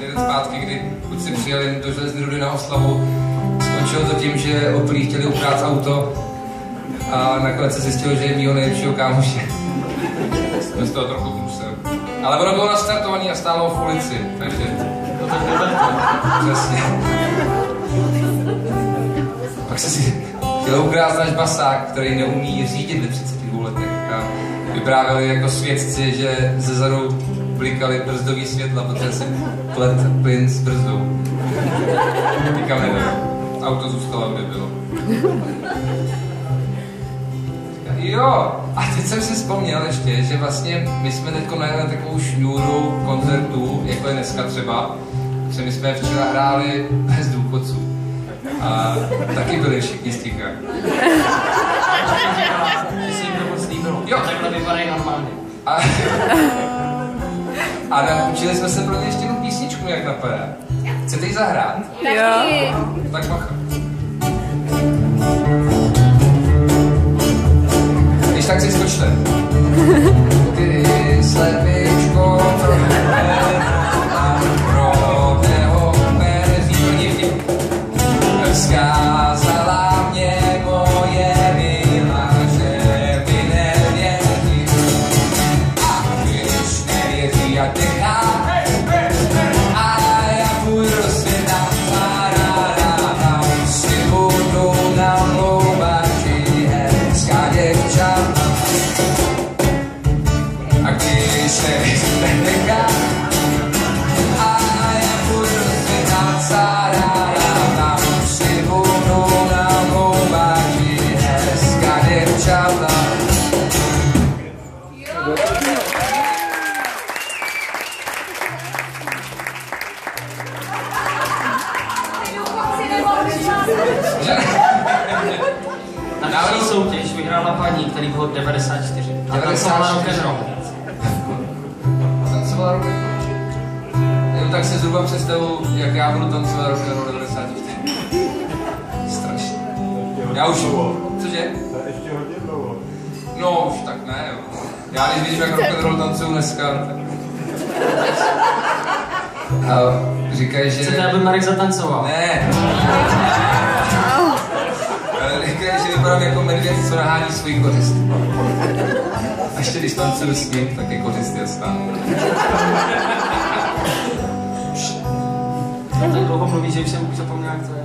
Jeden zpátky, kdy kluci přijeli do železné rudy na oslavu, skončilo to tím, že opilí chtěli ukrát auto a nakonec se zjistilo, že je mýho nejlepšího kámoše. Jsme z toho trochu průser. Ale ono bylo nastartovaný a stálo v ulici, takže... To tak. Přesně. Pak se si chtěl ukrást náš basák, který neumí řídit ve 32 letech. A vyprávěli jako svědci, že ze zadu blikaly brzdový světla, protože se plet plyn s brzdou. Nikam nedal. Auto zůstalo, kde bylo. Jo, a teď jsem si vzpomněl ještě, že vlastně my jsme teď najeli takovou šňůru koncertů, jako je dneska třeba, že my jsme včera hráli bez důchodců. A taky byli všichni stíka. Takhle vypadají normálně. A, a naučili jsme se pro ně ještě jednu písničku, jak napadá. Chcete ji zahrát? Jo. Tak bacha. Když tak si skočte. Nevěří, ať nechá. A já půjdu do světa, paráda, si budu namlouvat, že hezká děvčata. A když nevěří, nechá. A vyhrála paní, který byl 94. A tancovala rock and roll. Tancovala rock and roll. Jenom tak se zhruba představu, jak já budu tancovat rock and roll 94. Strašně. Já už... Cože? To je ještě hodně dlouho. No, už tak ne, jo. Já když vidím, jak rock and roll tancuju dneska, tak... A říkají, že... Chcete, aby Marek zatancoval? Ne. Ale Říkají, že vypadám jako medvěd, co nahání svůj kořist. A ještě když tancuju s ním, tak je kořist jasná. Tak dlouho mluví, že už jsem už zapomněl, jak to je.